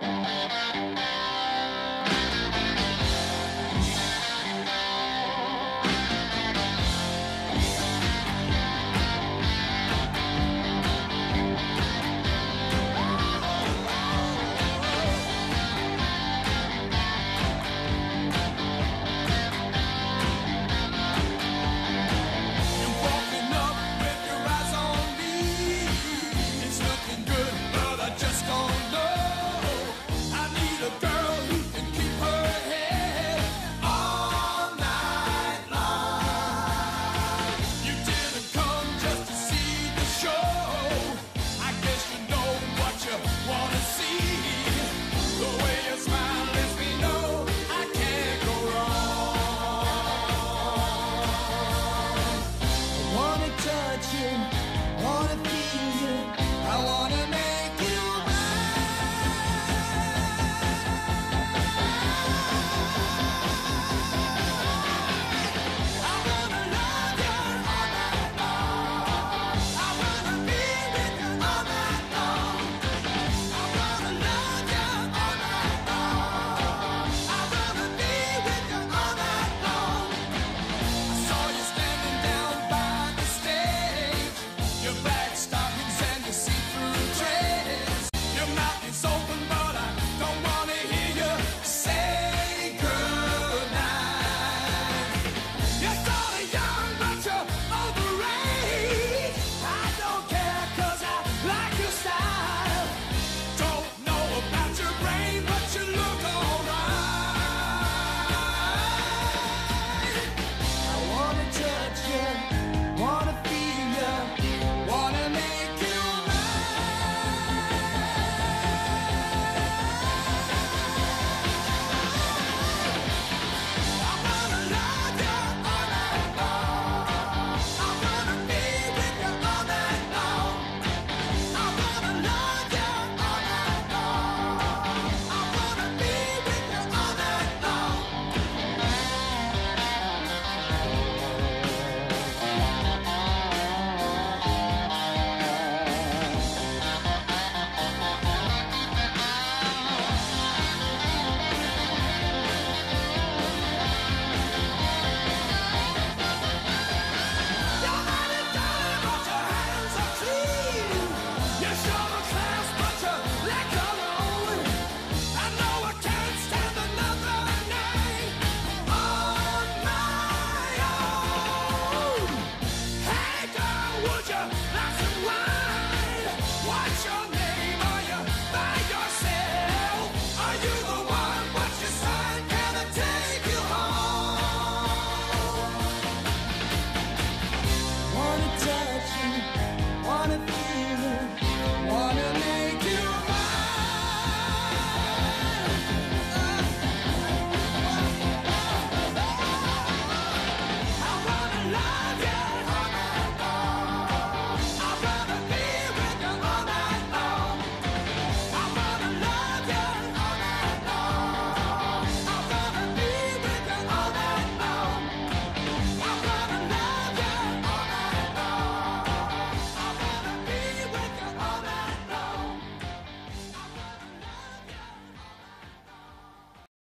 Música